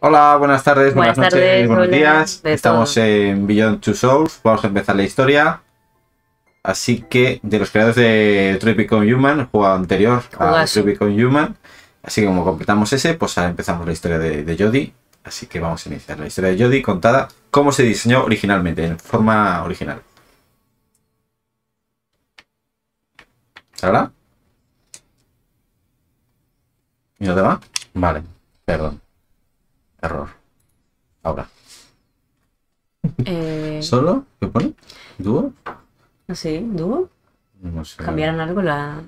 Hola, buenas tardes, buenas, Buenas noches, tardes, buenos hola, días. Estamos todo. en Beyond Two Souls. Vamos a empezar la historia. Así que, de los creadores de True Become Human, el juego anterior a. True Become Human. Así que, como completamos ese, pues ahora empezamos la historia de, de Jodie. Así que vamos a iniciar la historia de Jodie contada cómo se diseñó originalmente, en forma original. ¿Ahora? ¿Y no te va? Vale, perdón. Error. Ahora. Eh, ¿Solo? ¿Qué pone? ¿Dúo? no sé, ¿dúo? No sé. ¿Cambiaron algo la,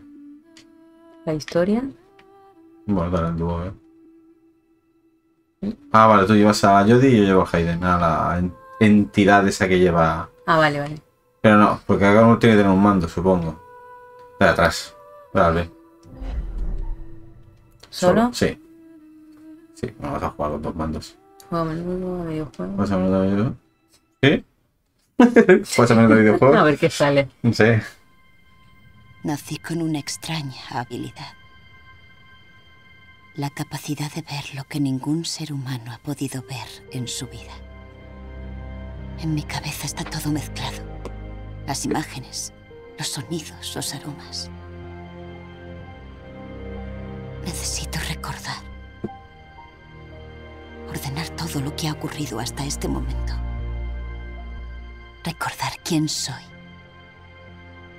la historia? Bueno, dale el dúo, eh. Ah, vale, tú llevas a Jodie y yo llevo a Hayden, a la en- entidad esa que lleva. Ah, vale, vale. Pero no, porque cada uno tiene que tener un mando, supongo. De atrás. Vale. ¿Solo? Sí. Sí, vamos a jugar con dos mandos. Juego menudo, videojuego. ¿Vas a ver el videojuego? ¿Qué? ¿Vas a ver el videojuego? A ver qué sale. Sé. Nací con una extraña habilidad. La capacidad de ver lo que ningún ser humano ha podido ver en su vida. En mi cabeza está todo mezclado. Las imágenes, los sonidos, los aromas. Necesito recordar. Ordenar todo lo que ha ocurrido hasta este momento. Recordar quién soy.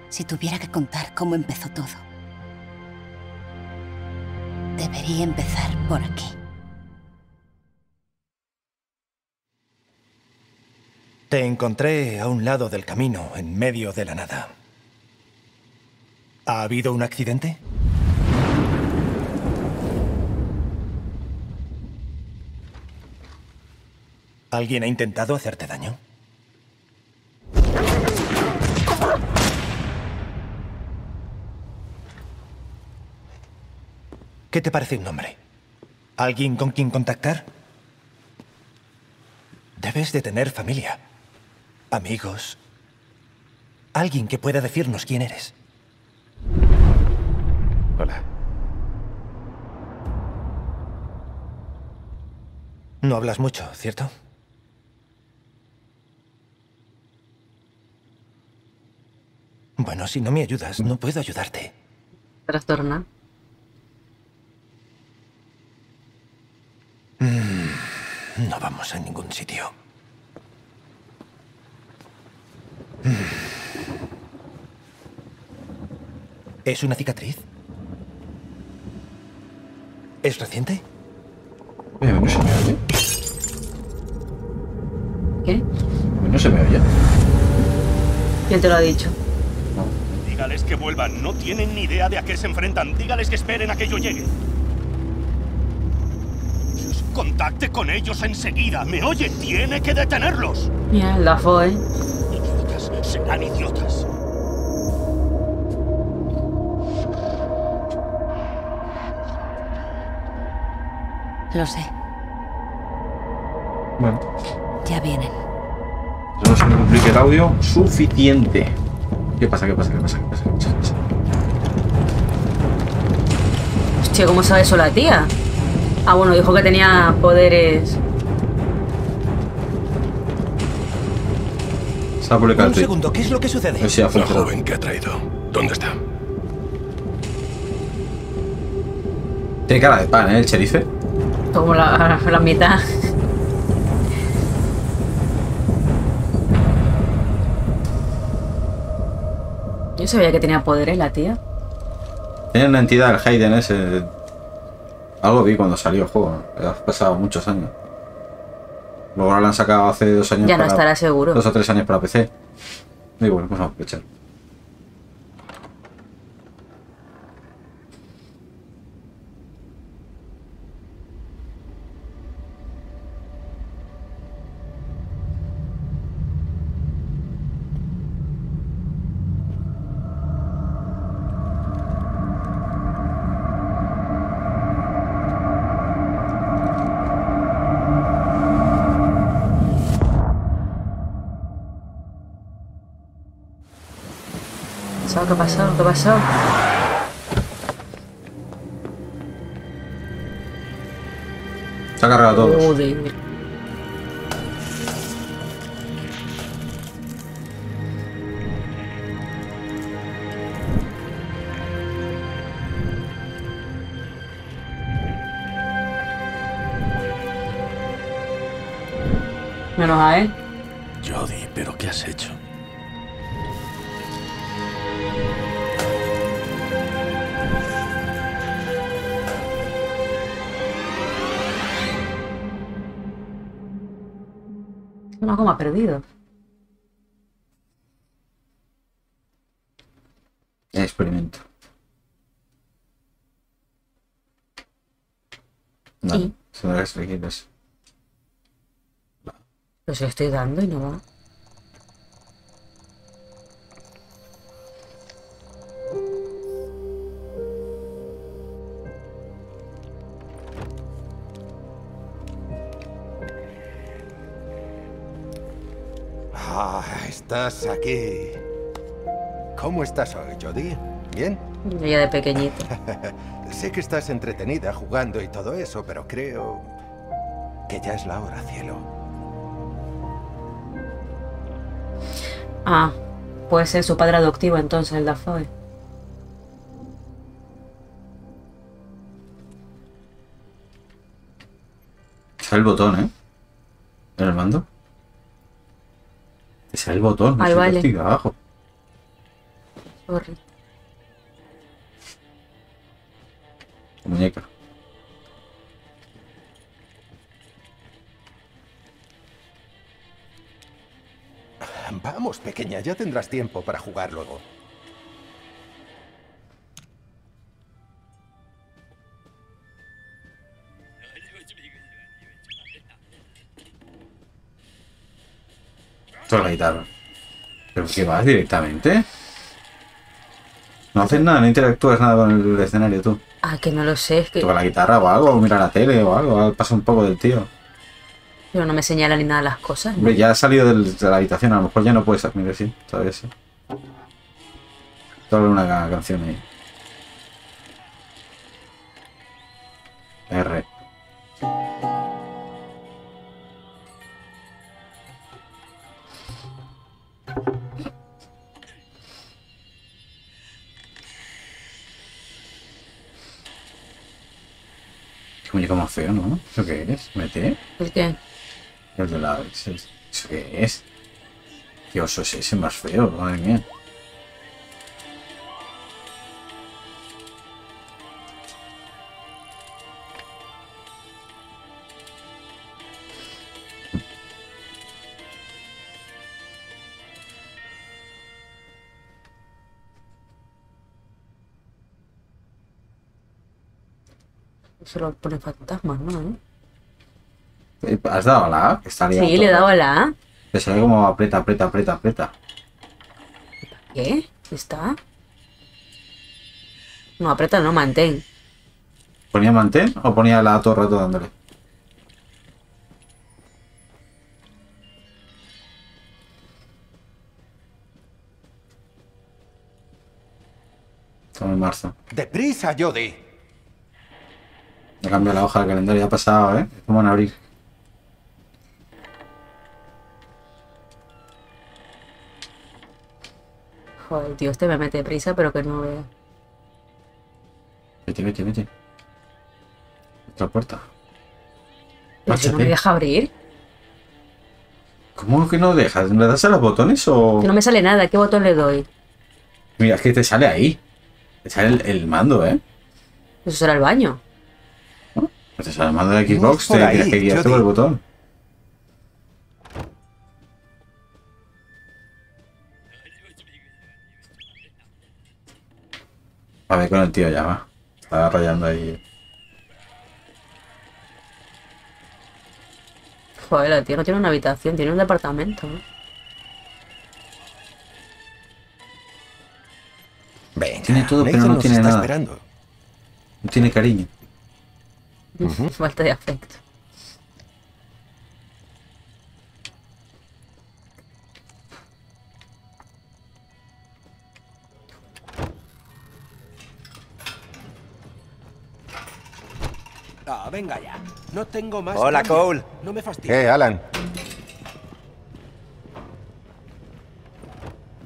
Si tuviera que contar cómo empezó todo, debería empezar por aquí. Te encontré a un lado del camino, en medio de la nada. ¿Ha habido un accidente? ¿Alguien ha intentado hacerte daño? ¿Qué te parece un nombre? ¿Alguien con quien contactar? Debes de tener familia, amigos, alguien que pueda decirnos quién eres. Hola. No hablas mucho, ¿cierto? Bueno, si no me ayudas, no puedo ayudarte. Trastorna. No vamos a ningún sitio. Mm. ¿Es una cicatriz? ¿Es reciente? Oye, no se me oye. ¿Qué? No se me oye. ¿Quién te lo ha dicho? Dígales que vuelvan. No tienen ni idea de a qué se enfrentan. Dígales que esperen a que yo llegue. Dios, Contacte con ellos enseguida. ¿Me oye? Tiene que detenerlos. Mira, el Dafo, ¿eh? Idiotas. Serán idiotas. Lo sé, Bueno, ya vienen. no se me complique el audio suficiente. ¿Qué pasa? ¿Qué pasa? ¿Qué pasa? ¿Qué pasa? ¿Qué pasa? ¿Qué pasa? ¿cómo sabe eso la tía? Ah, bueno, dijo que tenía poderes. Ha publicado Un segundo, ¿qué es lo que sucede? Ha La joven que ha traído. ¿Dónde está? Tiene cara de pan, ¿eh? El cherife. Como la, la mitad. Yo sabía que tenía poderes la tía. Tiene una entidad, el Hayden ese. Algo vi cuando salió el juego. Ha pasado muchos años. Luego ahora lo han sacado hace dos años. Ya no para- estará seguro. Dos o tres años para PC. Y bueno, pues vamos a aprovechar. ¿Qué ha pasado? ¿Qué ha pasado? Se ha cargado a todos. Joder. Menos a él. Goma perdido. Experimento. No, Sí. se me restringir eso. Pero se lo estoy dando y no va. Estás aquí. ¿Cómo estás hoy, Jodie? ¿Bien? Ella de pequeñito. Sé que estás entretenida jugando y todo eso, pero creo que ya es la hora, cielo. Ah, puede ser su padre adoptivo entonces, el Dafoe. El botón, ¿eh? En el mando. El botón. no Ay, vale. estoy abajo. Sorry. Muñeca. Vamos, pequeña, ya tendrás tiempo para jugar luego. Toda la guitarra. ¿Pero qué vas directamente? No haces nada, no interactúas nada con el escenario tú. Ah, que no lo sé, es que Toca la guitarra o algo, o mira la tele o algo, pasa un poco del tío. pero no me señala ni nada las cosas. ¿no? Hombre, ya ha salido del- de la habitación, a lo mejor ya no puedes. Mira, sí, todavía sí. Todavía una ca- canción ahí. R. Qué muñeco más feo, ¿no? ¿Eso qué es? ¿Mete? ¿El qué? El de la... ¿Eso eso qué es? ¿Qué oso es ese más feo? Madre mía. Se lo pone fantasmas, ¿no? Eh, ¿Has dado a la A? Que Sí, le he dado a la A. Te sale como aprieta, aprieta, aprieta, aprieta. ¿Qué? ¿Está? No, aprieta, no, mantén. ¿Ponía mantén o ponía la A todo el rato dándole? Estamos en marzo. ¡Deprisa, Jodie! Ya cambia la hoja del calendario, ya ha pasado, ¿eh? Estamos en abril. Joder, tío, este me mete prisa, pero que no vea. Vete, vete, vete. Otra puerta. Pero que no me deja abrir. ¿Cómo que no dejas? ¿Le das a los botones o...? Que no me sale nada. ¿Qué botón le doy? Mira, es que te sale ahí. Te sale el, el mando, ¿eh? Eso será el baño. Pues te sale el mando de Xbox, te ahí, tienes que guiarte por el botón. A ver con el tío ya va. Está rayando ahí. Joder, la no tiene una habitación, tiene un departamento. ¿no? Venga, Tiene todo, pero no tiene nada. esperando. No tiene cariño. Falta de afecto. venga ya. No tengo más. Hola, cambio. Cole. No me fastidies. Eh, Alan.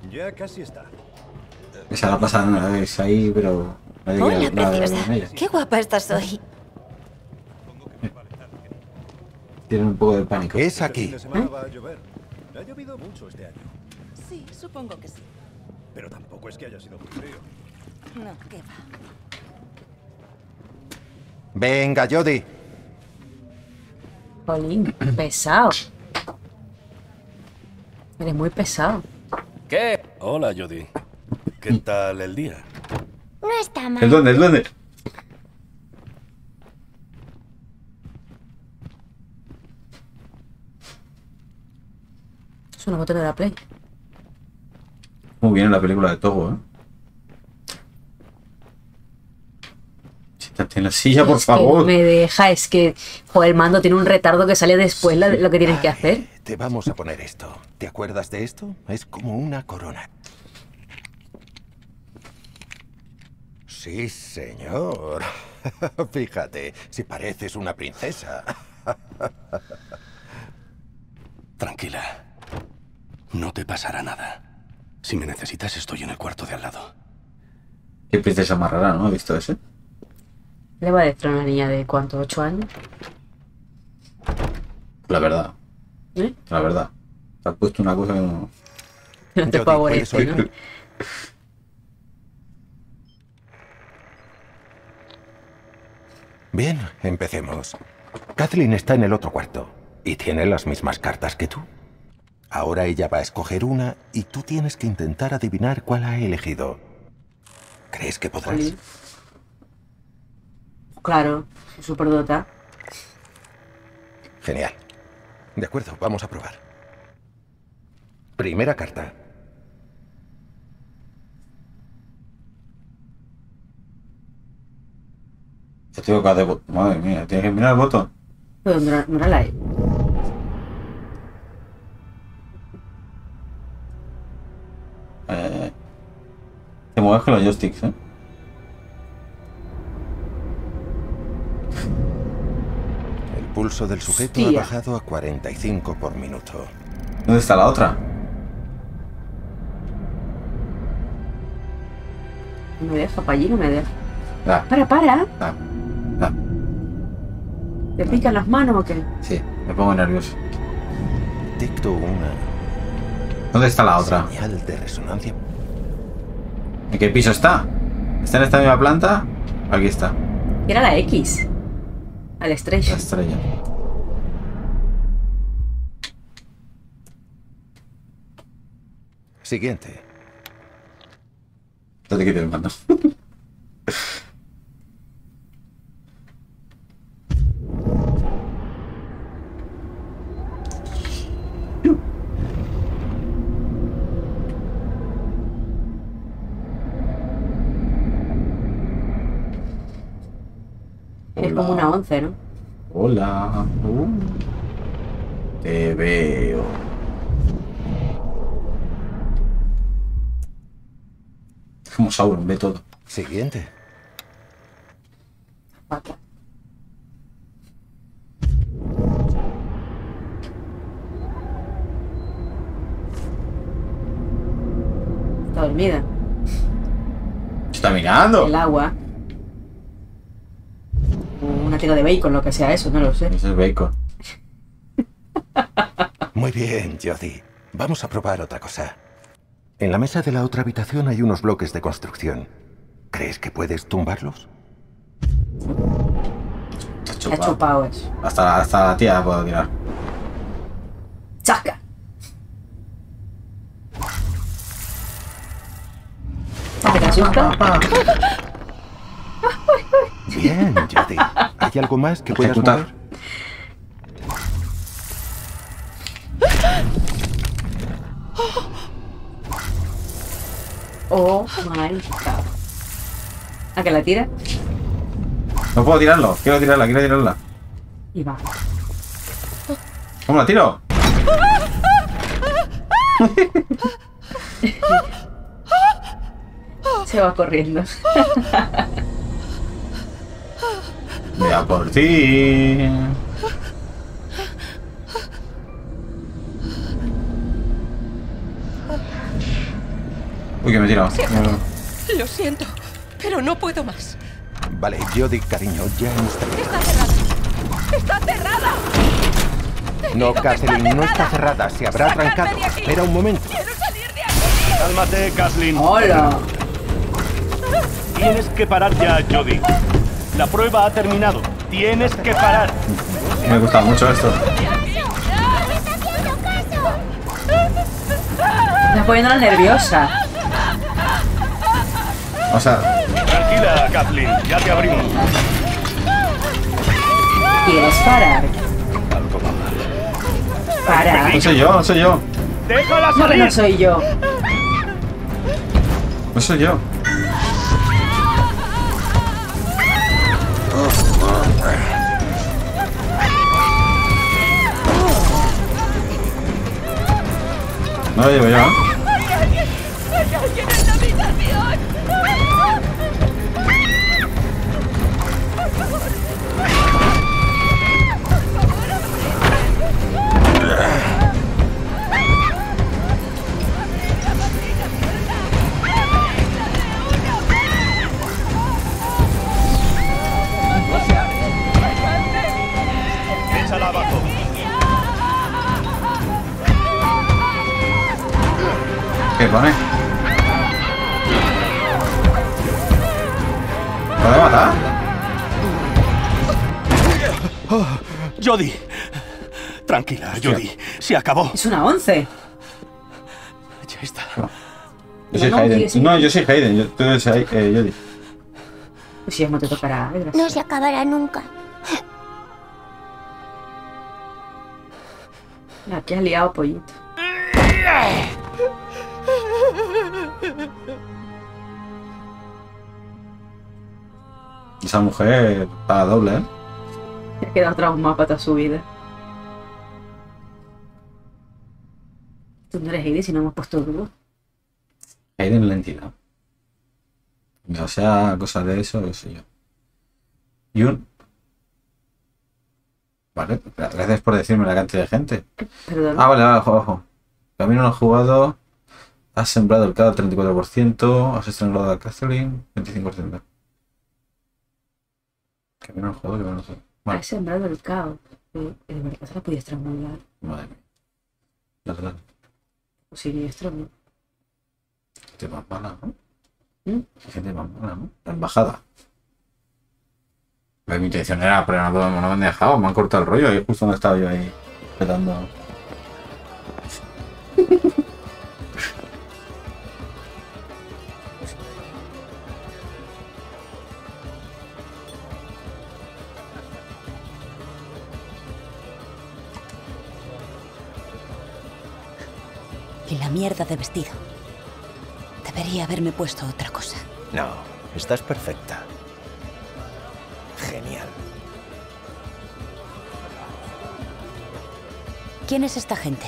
Ya casi está. Esa la pasan una vez ahí, pero. nadie Hola, preciosa. Qué guapa estás hoy. Tienen un poco de pánico. Es aquí. Ha llovido mucho este año. Sí, supongo que sí. Pero tampoco es que haya sido muy frío. No, qué va. Venga, Jody. Jolín, pesado. Eres muy pesado. ¿Qué? Hola, Jody. ¿Qué tal el día? No está El duende, el duende. Es una botella de la Play. Muy bien en la película de Togo, ¿eh? Siéntate en la silla, por Es favor. no me deja, es que. Joder, el mando tiene un retardo que sale después la- lo que tienen que hacer. Te vamos a poner esto. ¿Te acuerdas de esto? Es como una corona. Sí, señor. Fíjate, si pareces una princesa. Tranquila. No te pasará nada. Si me necesitas, estoy en el cuarto de al lado. Qué princesa más rara, ¿no? ¿Has visto ese? Le va a decir a una niña de cuánto, ocho años. La verdad, ¿Eh? la verdad. Te has puesto una cosa que no. No te favorece. Bien, empecemos. Kathleen está en el otro cuarto y tiene las mismas cartas que tú. Ahora ella va a escoger una y tú tienes que intentar adivinar cuál ha elegido. ¿Crees que podrás? Jolín. Claro, superdota. Genial. De acuerdo, vamos a probar. Primera carta. Te tengo que hacer. Madre mía, tienes que mirar el botón. Pero no era- mueves con los joysticks, ¿eh? El pulso del sujeto Hostia. ha bajado a 45 por minuto. ¿Dónde está la otra? No me deja, para allí no me deja. Ah, Para, para. ah, ah. ¿Te pican las manos o qué? Sí, me pongo nervioso. Dicto una ¿Dónde está la otra? señal de resonancia. ¿En qué piso está? ¿Está en esta misma planta? Aquí está, Era la X. A la la estrella. estrella. Siguiente. No te quites el mando. Como una once, ¿no? Hola. Uh. Te veo. Es como Sauron, ve todo. Siguiente. Está dormida. Está mirando. El agua. Una tira de bacon, lo que sea eso, no lo sé. Ese es bacon. Muy bien, Jody. Vamos a probar otra cosa. En la mesa de la otra habitación hay unos bloques de construcción. ¿Crees que puedes tumbarlos? Está Ha chupado. chupado eso. Hasta, hasta la tía la puedo tirar. ¡Chasca! ¿Te te asusta? Bien. ¿Hay algo más que puedas mover? Oh my god. ¿A que la tira? No puedo tirarlo. Quiero tirarla, quiero tirarla. Y va. ¿Cómo la tiro? Se va corriendo. A por ti. Uy, que me he tirado. Lo siento, pero no puedo más. Vale, Jody, cariño, ya terminado. ¡Está cerrada! ¡Está cerrada! No, Kathleen, no está cerrada. Se habrá trancado. Espera un momento. ¡Quiero salir de aquí! Cálmate, Kathleen. Hola. Tienes que parar ya, Jody. La prueba ha terminado. Tienes que parar. Me gusta mucho esto. Me está poniendo nerviosa. O sea, Tranquila, Kathleen. Ya te abrimos. ¿Quieres parar? Algo va mal. Para. no soy yo, no soy yo. ¡Déjala No que salir! no soy yo. No soy yo. No lo llevo Jody. Tranquila, Jody. Se acabó. Es una 11. Ya está. Yo soy No, no, Hayden. No, yo soy Hayden. Yo, tú eres Hay- eh, Jodie. Pues si no te tocará. eh, gracias. No se acabará nunca. La que has liado, pollito. Esa mujer para doble, ¿eh? Te ha quedado traumado para toda su vida. Tú no eres Heidi si no hemos puesto duro. Hayden la entidad. O sea, cosas de eso, qué sé yo. Y un. Vale, gracias por decirme la cantidad de gente. Perdón. Ah, vale, vale, ojo, ojo. Camino no has jugado. Has sembrado el cada 34%. Has estrenado a Kathleen 25%. Camino no has jugado, que no sé. Vale, Has sembrado el caos. Verdad se la podías estrangular. madre mía. Dale, dale. O siniestro, ¿no? Gente más mala, ¿no? ¿Mm? Gente más mala, ¿no? La embajada. Pues mi intención era, pero no, no me han dejado, me han cortado el rollo y justo donde estaba yo ahí petando. Y la mierda de vestido. Debería haberme puesto otra cosa. No, estás perfecta. Genial. ¿Quién es esta gente?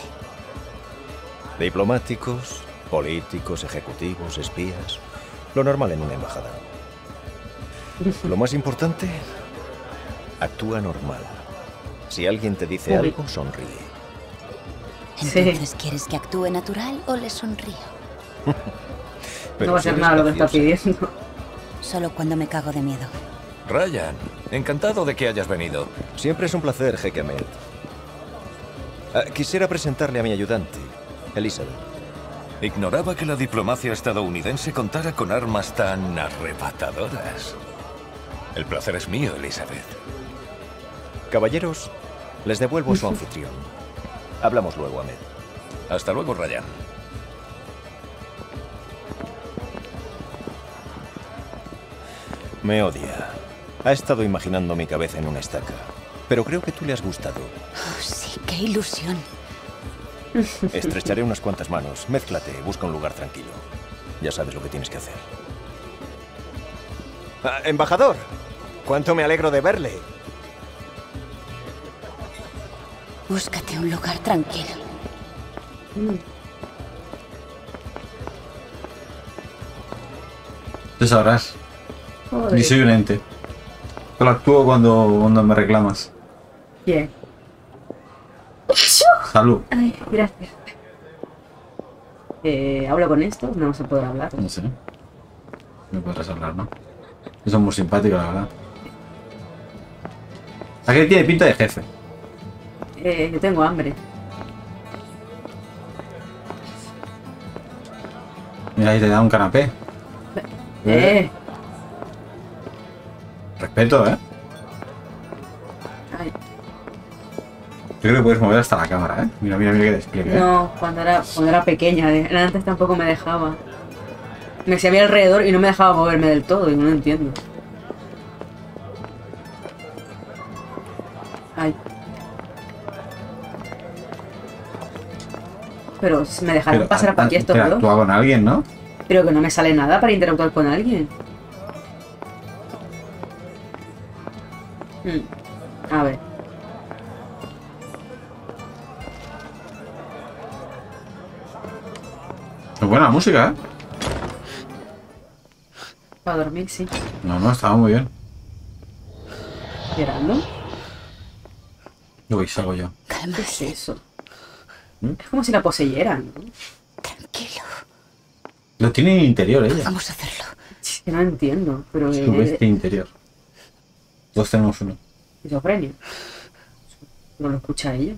Diplomáticos, políticos, ejecutivos, espías. Lo normal en una embajada. Lo más importante, actúa normal. Si alguien te dice algo, sonríe. Sí. Entonces, ¿quieres que actúe natural o le sonrío? Pero no va a ser nada lo que está pidiendo. Solo cuando me cago de miedo. Ryan, encantado de que hayas venido. Siempre es un placer, Jeque Ahmed. Ah, quisiera presentarle a mi ayudante, Elizabeth. Ignoraba que la diplomacia estadounidense contara con armas tan arrebatadoras. El placer es mío, Elizabeth. Caballeros, les devuelvo a su anfitrión. Hablamos luego, Ahmed. Hasta luego, Ryan. Me odia. Ha estado imaginando mi cabeza en una estaca. Pero creo que tú le has gustado. Oh, sí, qué ilusión. Estrecharé unas cuantas manos. Mézclate, busca un lugar tranquilo. Ya sabes lo que tienes que hacer. Ah, embajador, cuánto me alegro de verle. Búscate un lugar tranquilo. Tú sabrás. Joder. Y soy un ente. Solo actúo cuando, cuando me reclamas. Bien. Salud. Ay, gracias. Eh, ¿Hablo con esto? No se podrá hablar. No sé. Me podrás hablar, ¿no? Son muy simpáticos, la verdad. Aquí tiene pinta de jefe. Eh, yo tengo hambre. Mira, ahí te da un canapé. Eh. Respeto, ¿eh? Ay, Yo creo que puedes mover hasta la cámara, ¿eh? Mira, mira, mira que despliegue. ¿eh? no, cuando era, cuando era pequeña. eh, Antes tampoco me dejaba. Me se había alrededor y no me dejaba moverme del todo. Y no lo entiendo. Pero si me dejaron Pero, pasar por aquí estos dos. Interactúa con alguien, ¿no? Pero que no me sale nada para interactuar con alguien. Hmm, A ver. Es buena música, ¿eh? Para dormir, sí. No, no, estaba muy bien. ¿Llorando? Uy, salgo yo. ¿Qué es eso? ¿Mm? Es como si la poseyeran, ¿no? Tranquilo. Lo tiene en el interior ella. Vamos a hacerlo. Es que no entiendo, pero Su eh, bestia interior. Dos tenemos uno. esquizofrenia. No lo escucha ella.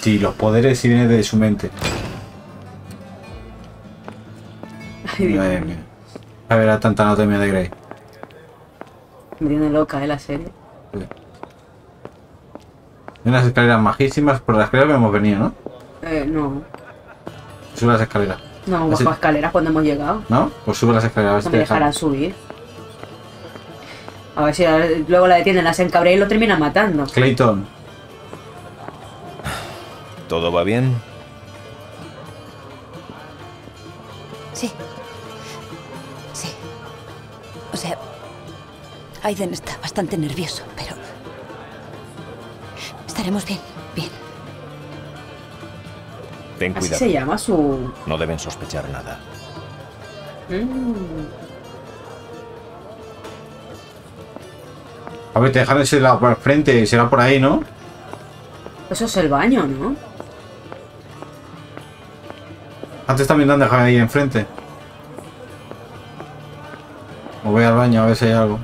Sí, los poderes sí vienen de su mente. Ay, Dios Madre mío. mía. A ver, a tanta anatomía de Grey. Me tiene loca, ¿eh? La serie. Unas escaleras majísimas. Por las escaleras que hemos venido, ¿no? Eh, no. Sube las escaleras. No, Así- bajado escaleras cuando hemos llegado. ¿No? Pues sube las escaleras. A ver si No te me dejarán subir. A ver si luego la detienen, la hacen cabrear y lo terminan matando. Clayton. ¿Todo va bien? Sí. Sí. O sea, Aiden está bastante nervioso, pero... Estaremos bien, bien. Ten Así cuidado. se llama su... No deben sospechar nada. Mm. A ver, te dejan ese lado por el frente será por ahí, ¿no? Eso es el baño, ¿no? Antes también te han dejado ahí enfrente. O voy al baño a ver si hay algo.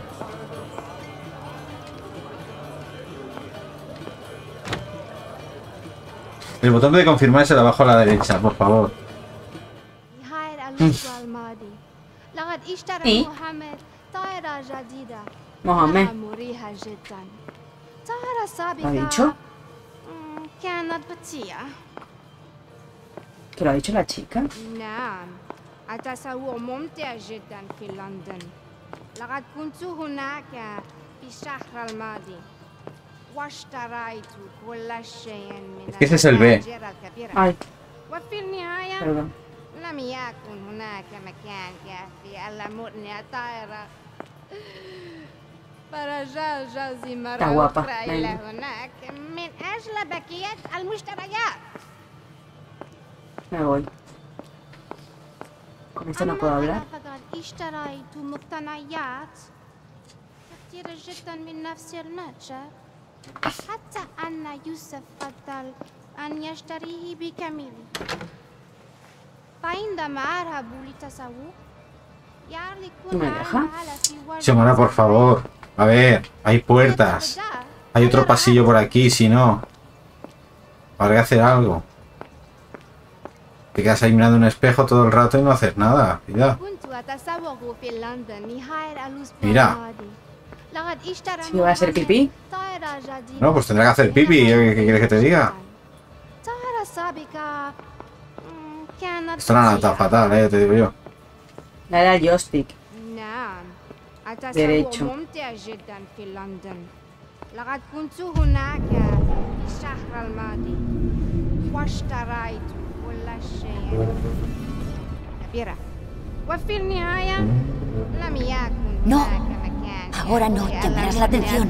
El botón de confirmar es el de abajo a la derecha, por favor. نهاية الأسبوع الماضي لقد اشترى إيه؟ محمد طائرة جديدة Mohamed. إنها مريحة جدا طائرة ¿Lo ha سابقة dicho? مم، كانت بطيئة ¿Que lo ha dicho la chica? نعم التسوق ممتع جدا في لندن لقد كنت هناك في الشهر الماضي es que ese es el B. Ay. Perdón. Está guapa. Me voy. Con esto no puedo hablar. أنا فقد اشتريت مقتنيات كثيرة جدا من نفس المتجر حتى أن يوسف فضل أن يشتريه بكامله فعندما أذهب للتسوق يعلق ¿No me deja? العمل في وجه Xiomara, por favor. A ver, hay puertas. Hay otro pasillo por aquí, si no. Habrá que hacer algo. Te quedas ahí mirando un espejo todo el rato y no haces nada. Cuidado. كنت أتسوق في لندن نهاية الأسبوع Mira. الماضي لقد اشترى ¿Sí va a hacer محمد pipí? طائرة جديدة No, pues tendrá que hacer pipi. ¿Qué, qué quieres que te diga? طائرة سابقة مم، كانت Esto no está بطيئة. fatal, eh, te digo yo. Le da el joystick. نعم التسوق Derecho. ممتع جدا في لندن لقد كنت هناك في الشهر الماضي واشتريت كل شيء كبيرة وفي النهاية لم يكن No. هناك مكان Ahora no, llamarás la atención.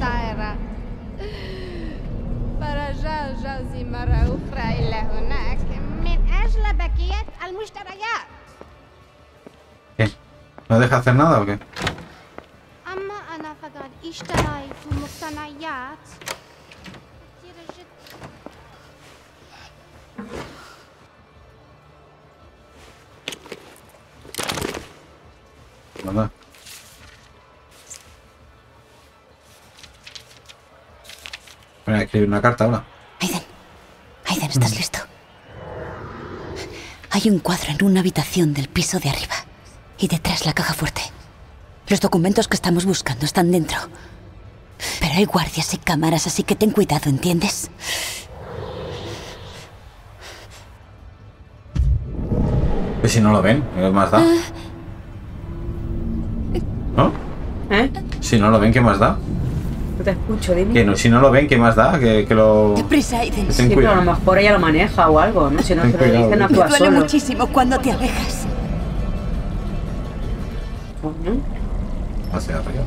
¿Qué? ¿No deja hacer nada o qué? Voy a escribir una carta ahora. Aiden, Aiden, ¿estás listo? Hay un cuadro en una habitación del piso de arriba. Y detrás la caja fuerte. Los documentos que estamos buscando están dentro. Pero hay guardias y cámaras, así que ten cuidado, ¿entiendes? Pues si no lo ven, ¿qué más da? ¿No? ¿Eh? Si no lo ven, ¿qué más da? No te escucho, dime. Que no, si no lo ven, ¿qué más da? Que, que lo... Deprisa, Aiden. Que Sí, pero a lo mejor ella lo maneja o algo, ¿no? Si no Ten se lo dicen, tío. Me actúa duele muchísimo cuando te alejas. Coño. Hacia arriba.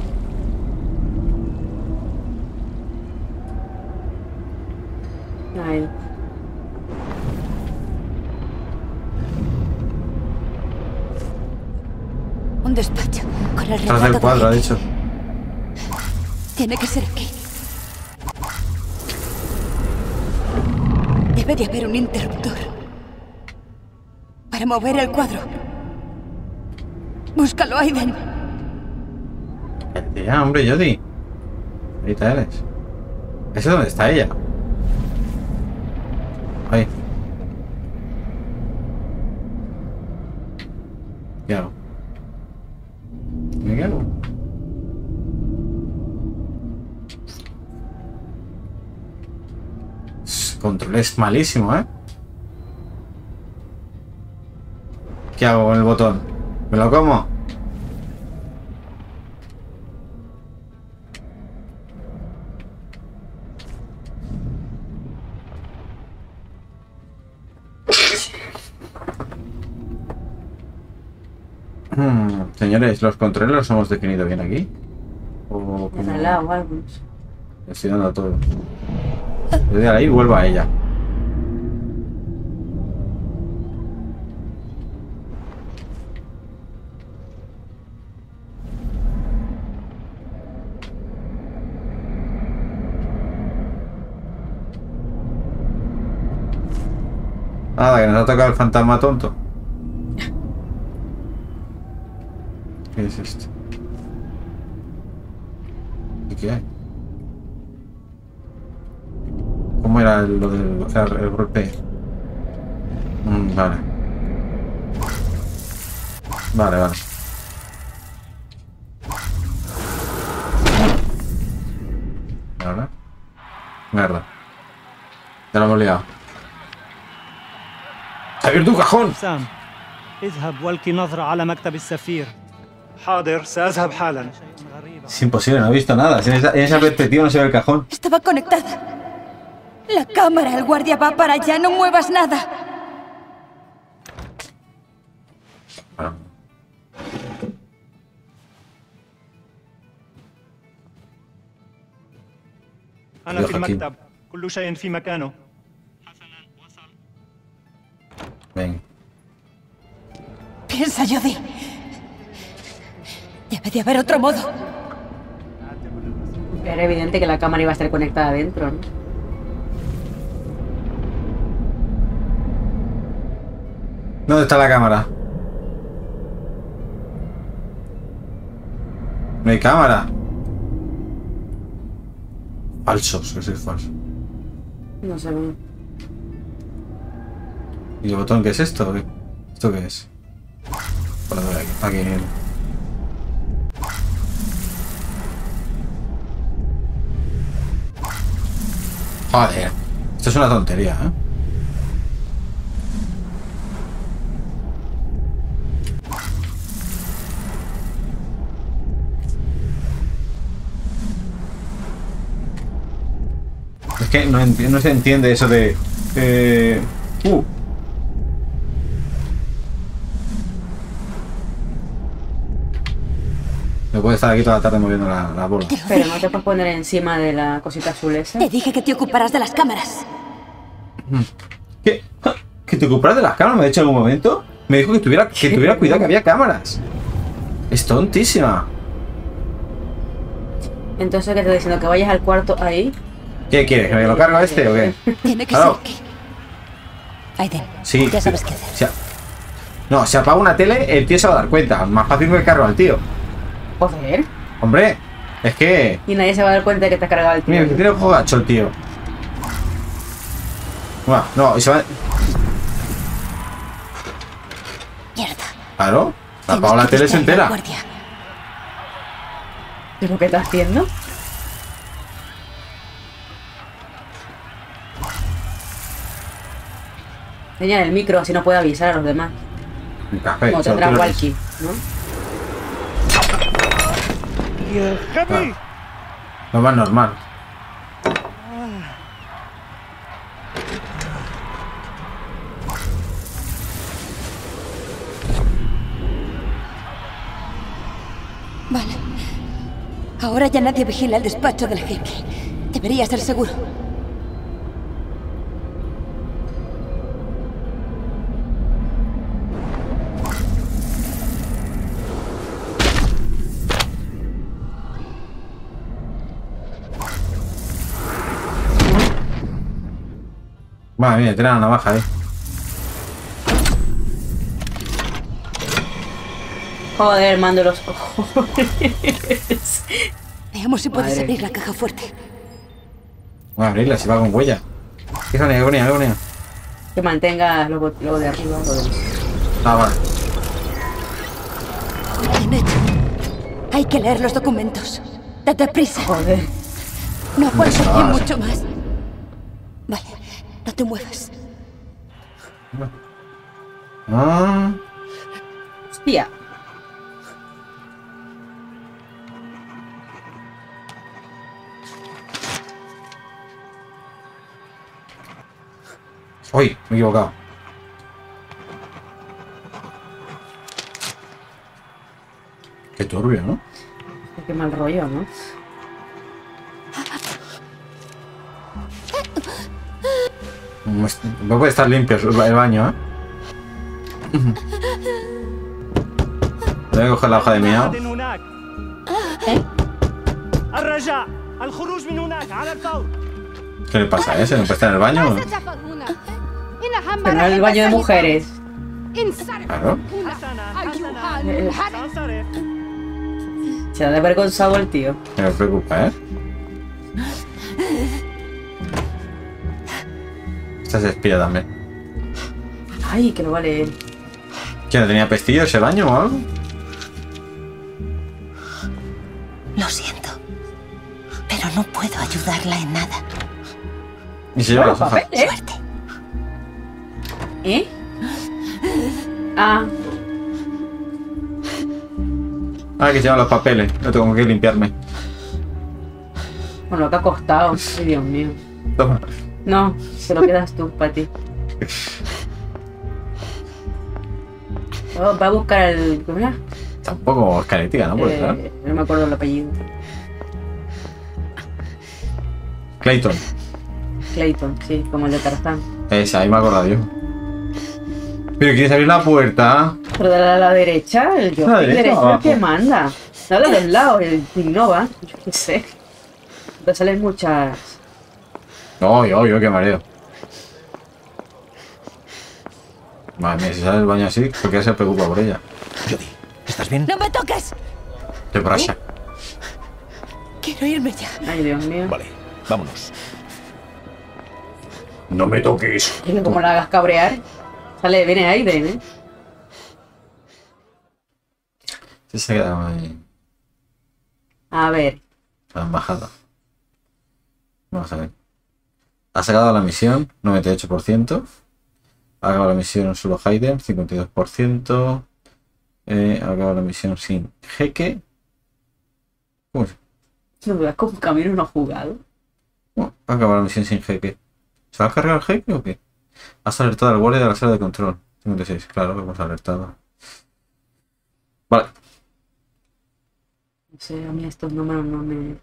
Ahí. Un despacho con el Tras del de cuadro, ha dicho. Tiene que ser aquí. Debe de haber un interruptor. Para mover el cuadro. Búscalo, Aiden. Ya, hombre, Jody. Ahorita eres. ¿Ese es donde está ella? Ahí. ¿Qué hago? ¿Qué hago? Ss, Control es malísimo, ¿eh? ¿Qué hago con el botón? ¿Me lo como? Hmm, señores, ¿los controles los hemos definido bien aquí? ¿O En cómo? el lado o algo. no sé. Estoy dando a todo. Le doy ahí y vuelvo a ella. Nada, que nos ha tocado el fantasma tonto. ¿Qué es esto? ¿Y qué hay? ¿Cómo era lo del el, golpe? Mm, vale. Vale, vale. Vale. Mierda. Ya lo hemos liado. ¡Se ha abierto un cajón! سام اذهب والقي نظرة على مكتب السفير حاضر سأذهب حالا Es imposible, no he visto nada. En esa, en esa perspectiva no se ve el cajón. Estaba conectada. La cámara, el guardia va para allá, no muevas nada. Bueno, أنا يا في حكيم. المكتب كل شيء في مكانه Piensa, Jody. Debe de haber otro modo. Era evidente que la cámara iba a estar conectada adentro, ¿no? ¿Dónde está la cámara? No hay cámara. Falsos, ese es falso. No sé. ¿Y el botón qué es esto? ¿Qué- ¿Esto qué es? Por aquí, aquí. Joder. Esto es una tontería, ¿eh? Es que no, enti- no se entiende eso de... eh, uh. Puede estar aquí toda la tarde moviendo la, la bola. Pero no te puedes poner encima de la cosita azul esa. Te dije que te ocuparas de las cámaras. ¿Qué? Ja, ¿Que te ocuparas de las cámaras? ¿Me ha dicho en algún momento? Me dijo que tuviera, que tuviera cuidado que había cámaras. Es tontísima. Entonces, ¿qué te estoy diciendo? Que vayas al cuarto ahí. ¿Qué quieres? ¿Que me lo cargo a este o qué? Tiene que Claro. ser aquí. Aiden, Sí. ya sabes qué hacer. Se a- No, si apaga una tele, el tío se va a dar cuenta. Más fácil que el carro al tío. Joder. Hombre, es que. Y nadie se va a dar cuenta de que te has cargado el tío. Mira, que tiene juego gacho el tío. Bueno, no, y se va. Mierda. Claro, apaga la tele se entera. ¿Pero qué estás haciendo? Enseña el micro, así no puede avisar a los demás. Un café. Como tendrá. Walkie, ¿no? Claro. Lo más normal. Vale. Ahora ya nadie vigila el despacho del jeque. Debería ser seguro. Madre mía, tiene la navaja ahí. Joder, mando los ojos. Veamos si puedes Madre. abrir la caja fuerte. Voy a abrirla, si va con huella. ¿Qué agonía, qué agonía, que mantenga lo, lo de arriba. Lo de... Ah, vale. Bien hecho. Hay que leer los documentos. Date prisa. Joder. No puedes decir no. mucho más. Vale, no te muevas. Ah, Hostia. uy, me he equivocado. Qué turbio, ¿no? Qué mal rollo, ¿no? Pues, no puede estar limpio el baño, ¿eh? Voy a coger la hoja de miau. ¿Eh? ¿Qué le pasa a ese? ¿No puede estar en el baño? Pero no el baño de mujeres. Claro. Eh, eh. Se ha de avergonzado el tío. Me preocupa, ¿eh? Esta es espía también. Ay, que lo va a leer. ¿Quién no tenía pestillo ese baño o algo? Lo siento. Pero no puedo ayudarla en nada. Y se lleva Bueno, las hojas. papel, ¿eh? Suerte. ¿Eh? Ah, Ah, que se llevan los papeles. No tengo que limpiarme. bueno, lo que ha costado. Ay, Dios mío. Toma. No, se lo quedas tú, para ti. Oh, va a buscar el. ¿Cómo era? Está un poco escalética, ¿no? Eh, no me acuerdo el apellido. Clayton. Clayton, sí, como el de Tarzán. Esa, ahí me acuerdo yo. Pero quieres abrir la puerta. Pero de la, la derecha, el yo La derecha es el que manda. No la del lado, el innova. Yo qué sé. Te salen muchas. Ay, ay, ay, qué mareo. Madre mía, si sale del baño así, ¿por qué se preocupa por ella? Jodie, ¿estás bien? ¡No me toques! Qué brasa. Quiero irme ya. Ay, Dios mío. Vale, vámonos. No me toques. Es que como la hagas cabrear, sale, viene Aiden, ¿eh? Sí, se ha quedado ahí. A ver. La embajada. Vamos a ver. Ha sacado la misión, 98%. Ha acabado la misión solo Hayden, 52%. Eh, ha acabado la misión sin jeque. ¿Cómo es? No veas como camino no jugado. ¿Cómo? Ha acabado la misión sin jeque. ¿Se va a cargar el jeque o qué? Has alertado al guardia de la sala de control. 56, claro, lo hemos alertado. Vale, No sé, a mí estos números no me.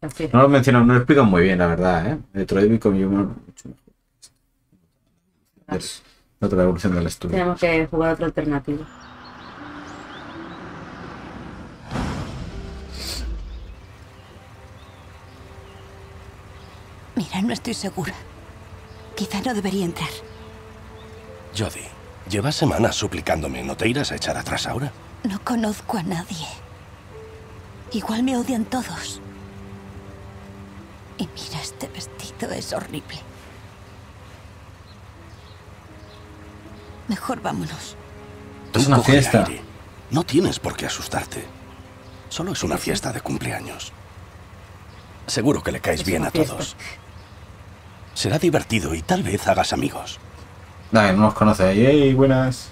No lo mencionan, no lo explican muy bien, la verdad, ¿eh? Detroit Become Human. Es ah. otra evolución del estudio. Tenemos que jugar otra alternativa. Mira, no estoy segura. Quizá no debería entrar. Jodie, llevas semanas suplicándome. ¿No te irás a echar atrás ahora? No conozco a nadie. Igual me odian todos. Y mira, este vestido es horrible. Mejor vámonos. Es una fiesta. aire. No tienes por qué asustarte. Solo es una fiesta de cumpleaños. Seguro que le caes bien a fiesta. todos. Será divertido y tal vez hagas amigos. Dale, no nos conoce. ¡Ey, buenas!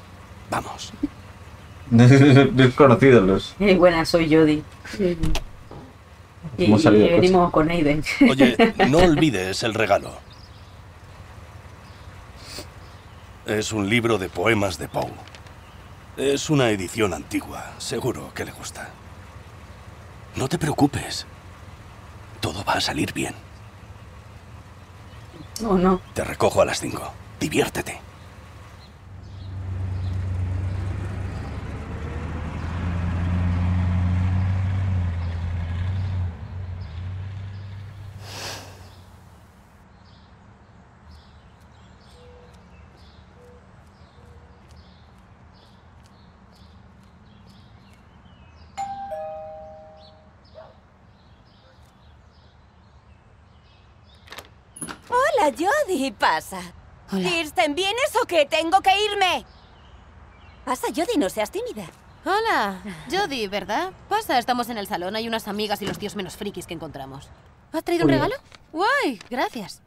Vamos. Desconocidos los. Eh, buenas, soy Jody. Y, Hemos salido y del coche. venimos con Aiden. Oye, no olvides el regalo. Es un libro de poemas de Poe. Es una edición antigua. Seguro que le gusta. No te preocupes. Todo va a salir bien. Oh, no. Te recojo a las 5. Diviértete. Hola, Jody, pasa. Kirsten, ¿vienes o qué? Tengo que irme. Pasa, Jody, no seas tímida. Hola, Jody, ¿verdad? Pasa, estamos en el salón, hay unas amigas y los tíos menos frikis que encontramos. ¿Has traído un regalo? Guay, gracias.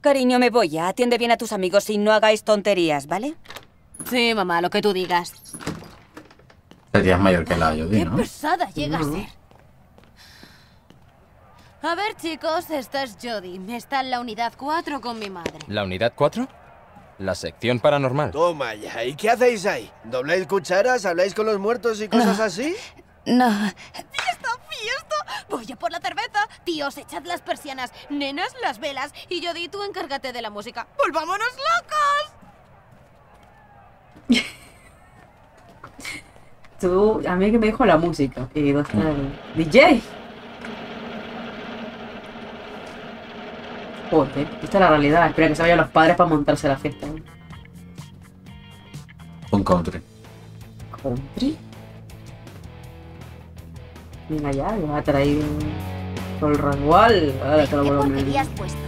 Cariño, me voy ya. Atiende bien a tus amigos y no hagáis tonterías, ¿vale? Sí, mamá, lo que tú digas. Serías mayor que la Qué ¿no? pesada llega No. a ser. A ver, chicos, esta es Jody. Está en la unidad 4 con mi madre. ¿La unidad 4? La sección paranormal. Toma ya, ¿y qué hacéis ahí? ¿Dobláis cucharas? ¿Habláis con los muertos y cosas así? No. ¡Fiesta, fiesta! Voy a por la cerveza. Tíos, echad las persianas. Nenas, las velas. Y Jody, tú encárgate de la música. ¡Volvámonos locos! Tú, a mí que me dijo la música. ¿Y el DJ? Joder, esta es la realidad. Espera que se vayan los padres para montarse la fiesta. Un country. ¿Country? Mira ya, lo ha traído el rasgual. Ahora te lo vuelvo a meter. puesto?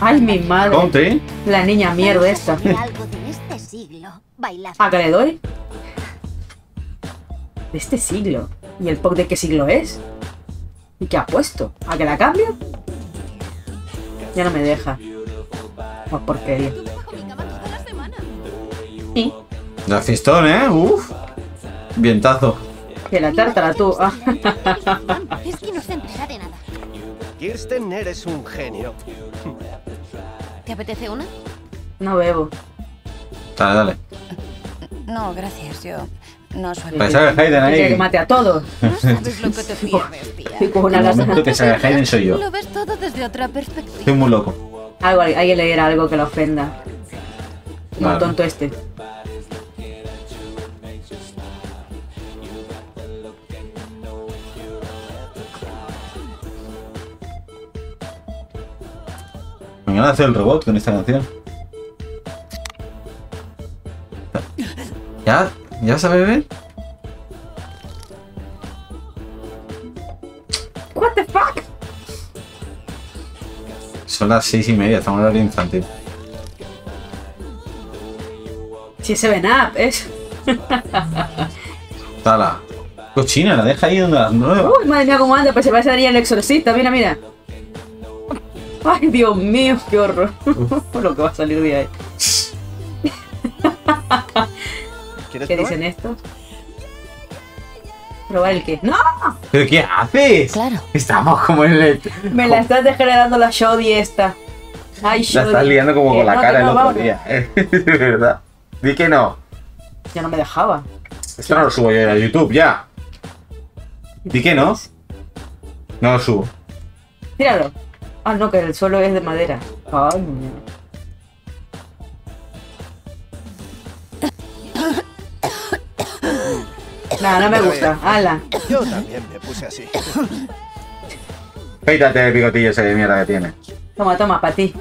Ay, mi madre. Country. La niña mierda esta. algo de este siglo. ¿A qué le doy? De este siglo. ¿Y el pop de qué siglo es? ¿Y qué ha puesto? ¿A que la cambio? Ya no me deja. Oh, porquería. Sí. La fiestón, ¿eh? Uf. Vientazo. Que la tártara tú. Es que no se entera de nada. Kirsten, eres un genio. ¿Te apetece una? No bebo. Dale, dale. No, gracias, yo no suelo. Pensaba que Hayden ahí. que mate a todos. ¿Sabes lo que te pierdes, tía? Y con una que salga Hayden soy yo. Lo ves todo desde otra perspectiva. Estoy muy loco. Algo, alguien le diera algo que lo ofenda. Como Vale. el tonto este. Mañana hacer el robot con esta canción. ¿Ya? ¿Ya sabe beber? What the fuck? Son las seis y media, estamos en horario infantil. Si se ven up, es. Tala. Cochina, la deja ahí donde las nueve. Uy, madre mía, cómo anda, pues se parece a Daniel el exorcista, mira, mira. Ay, Dios mío, qué horror. Lo que va a salir de ahí. ¿Quieres ¿Qué probar? dicen estos? ¿Probar el qué? ¡No! ¿Pero qué haces? Claro. Estamos como en el... Me la estás degenerando la Shoddy esta. Ay, La Shoddy. estás liando como con la no, cara que el no, otro día. De verdad. Di que no. Ya no me dejaba. Esto no lo subo yo a YouTube, ya. Di que no. No lo subo. Tíralo. Ah, no, que el suelo es de madera. Ay, mía. Nada, no me gusta. Ala. Yo también me puse así. Peítate el bigotillo ese de mierda que tiene. Toma, toma, para ti.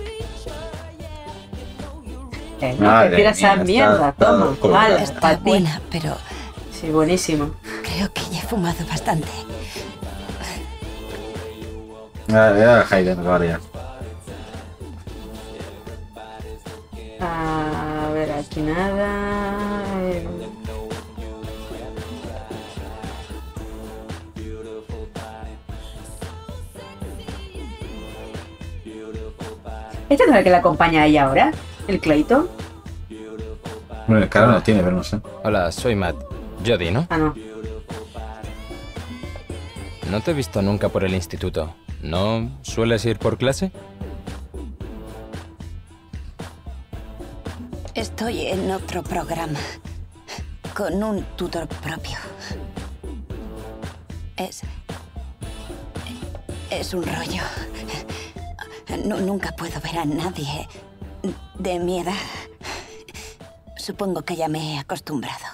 Eh, no, tira esa mierda, toma. Vale, para ti. buena, pero Sí, buenísimo. creo que ya he fumado bastante. Ya, ya, Hayden, varía. A ver, aquí nada. ¿Este no es el que le acompaña a ella ahora? ¿El Clayton? Bueno, el cara no tiene, pero no sé. Hola, soy Matt. Jody, ¿no? Ah, no. No te he visto nunca por el instituto. ¿No sueles ir por clase? Estoy en otro programa. Con un tutor propio. Es. Es un rollo. Nu- nunca puedo ver a nadie de mi edad. Supongo que ya me he acostumbrado.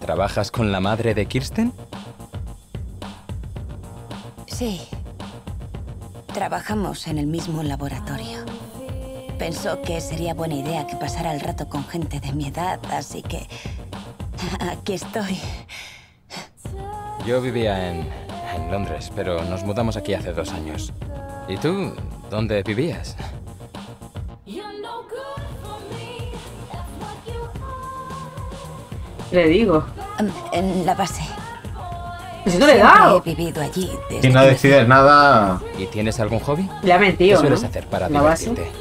¿Trabajas con la madre de Kirsten? Sí. Trabajamos en el mismo laboratorio. Pensó que sería buena idea que pasara el rato con gente de mi edad, así que aquí estoy. Yo vivía en, en Londres, pero nos mudamos aquí hace dos años. ¿Y tú? ¿Dónde vivías? Le digo. En la base. Pues si no le he dado. He vivido allí desde Si no decides nada. ¿Y tienes algún hobby? Le ha mentido, ¿Qué sueles ¿no? hacer para La base. divertirte?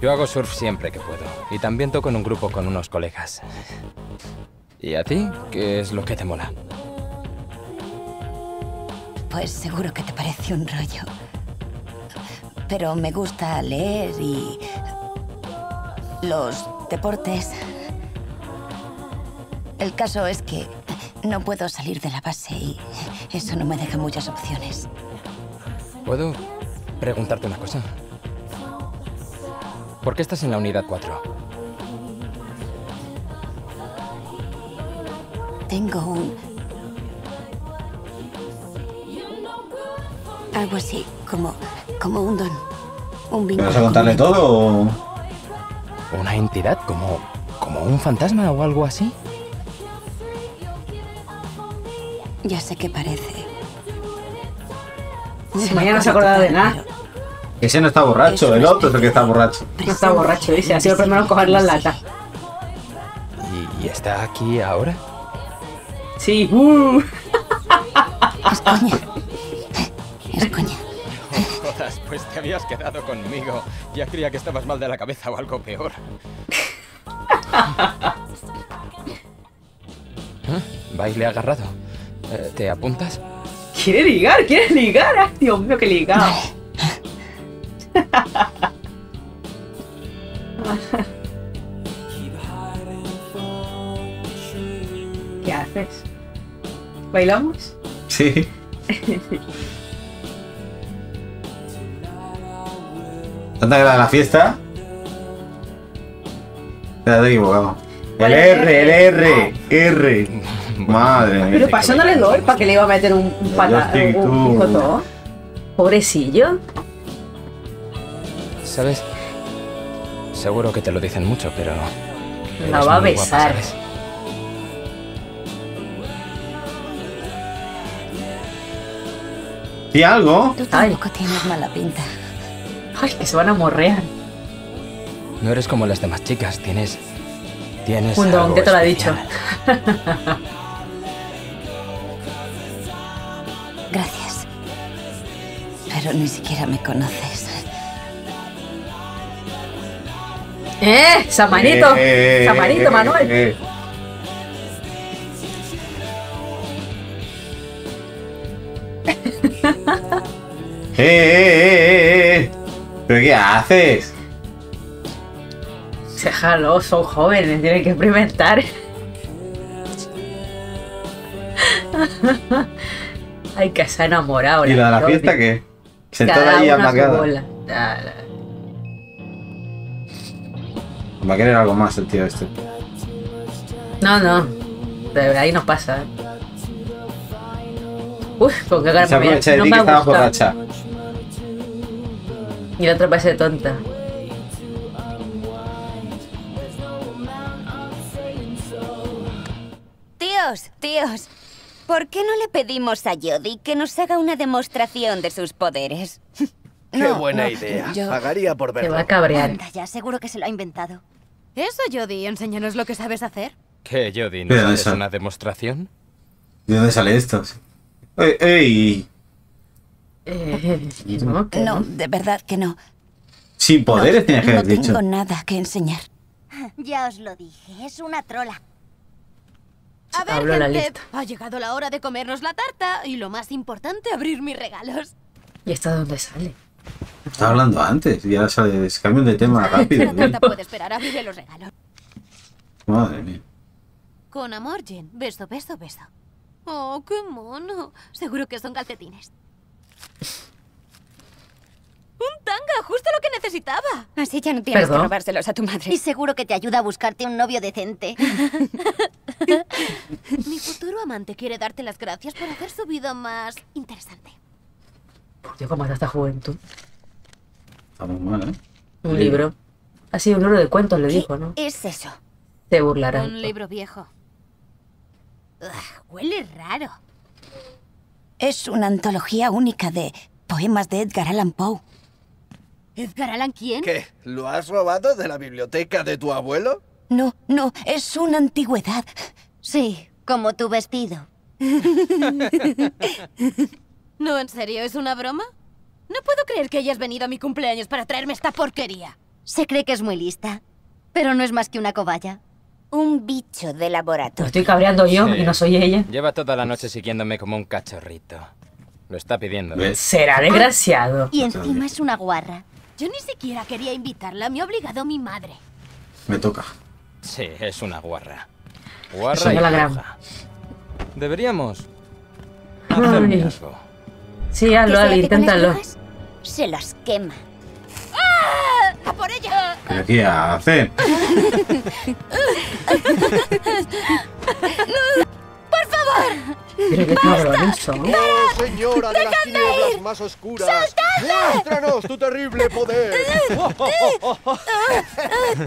Yo hago surf siempre que puedo. Y también toco en un grupo con unos colegas. ¿Y a ti? ¿Qué es lo que te mola? Pues seguro que te parece un rollo. Pero me gusta leer y los deportes. El caso es que no puedo salir de la base y eso no me deja muchas opciones. ¿Puedo preguntarte una cosa? ¿Por qué estás en la unidad 4? Tengo un... Algo así, como, como un don. Un ¿Me vínculo. vas a contarle con- todo o.? ¿Una entidad? ¿Como, como un fantasma o algo así? Ya sé qué parece. Si mañana no se ha acordado de nada. Ese no está borracho, el otro es el que está borracho. No está borracho, dice. Ha sido el primero en coger la lata. ¿Y, y está aquí ahora? Sí. Uh. Habías quedado conmigo. Ya creía que estabas mal de la cabeza o algo peor. ¿Eh? Baile agarrado. Eh, ¿Te apuntas? Quiere ligar, quiere ligar. Ay, Dios mío, qué ligado. ¿Qué haces? ¿Bailamos? Sí. ¿Tanta que la fiesta? Te has equivocado. El ¿Cuál es R, el R, R. Madre mía. Pero pasándole doy para que le iba a meter un, un pata, un, picotón. Pobrecillo. ¿Sabes? Seguro que te lo dicen mucho, pero... La va a guapa, besar. ¿sabes? ¿Y algo? Tú tampoco tienes mala pinta. Ay, que se van a morrear. No eres como las demás chicas, tienes... Tienes Un don, que te lo ha dicho. Gracias. Pero ni siquiera me conoces. ¡Eh! ¡Samanito! Eh, ¡Samanito, eh, Manuel! eh. ¡Eh, eh, eh, eh! ¿Pero qué haces? Déjalo, son jóvenes, tienen que experimentar. Ay, que se ha enamorado. ¿Y la de la fiesta qué? Sentada ahí una a su amagada. bola. La- la- Va a querer algo más el tío este. No, no. De ahí no pasa. ¿eh? Uy, con qué cara Se me No me ha gustado. borracha. Y la otra parece tonta. Tíos, tíos. ¿Por qué no le pedimos a Jodie que nos haga una demostración de sus poderes? Qué No, buena no, idea. yo- Pagaría por verlo. Anda, ya seguro que se lo ha inventado. Eso, Jodie, enséñanos lo que sabes hacer. ¿Qué? ¿De ¿No sale? una demostración? ¿De dónde sale esto? ¡Ey! ey! Eh, no, que No, de verdad que no. Sin poderes tienes que No haber dicho. tengo nada que enseñar. Ya os lo dije, es una trola. A ver, Hablo la gente, lista. ha llegado la hora de comernos la tarta y lo más importante, abrir mis regalos. ¿Y esta de dónde sale? Estaba hablando antes, ya sabes, cambio de tema rápido. La ¿eh? tarta puede esperar, abriré los regalos. Madre mía. Con amor, Jen. Beso, beso, beso. Oh, qué mono. Seguro que son calcetines. Un tanga, justo lo que necesitaba. Así ya no tienes Perdón. que robárselos a tu madre. Y seguro que te ayuda a buscarte un novio decente. Mi futuro amante quiere darte las gracias por hacer su vida más interesante. ¿cómo está esta juventud? Está muy mal, ¿eh? Un libro. Ha sido un libro de cuentos, le dijo, ¿no? es eso? Se burlarán. Un libro viejo. Ugh, huele raro. Es una antología única de poemas de Edgar Allan Poe. ¿Edgar Allan quién? ¿Qué? ¿Lo has robado de la biblioteca de tu abuelo? No, no, es una antigüedad. Sí, como tu vestido. no, en serio, ¿es una broma? No puedo creer que hayas venido a mi cumpleaños para traerme esta porquería. Se cree que es muy lista, pero no es más que una cobaya. Un bicho de laboratorio. estoy cabreando yo Sí. y no soy ella. Lleva toda la noche siguiéndome como un cachorrito. Lo está pidiendo. Será desgraciado. Y encima es una guarra. Yo ni siquiera quería invitarla, me ha obligado mi madre. Me toca. Sí, es una guarra. Guarra Eso y la. Deberíamos hacer algo. Sí, ¿Qué hazlo, las inténtalo. Se las quema. ¡Ah! ¡A por ella! ¿Pero qué hace? ¡Por favor! Pero qué cabrones son. ¡Oh, señora de las tinieblas más oscuras! ¡Muéstranos tu terrible poder!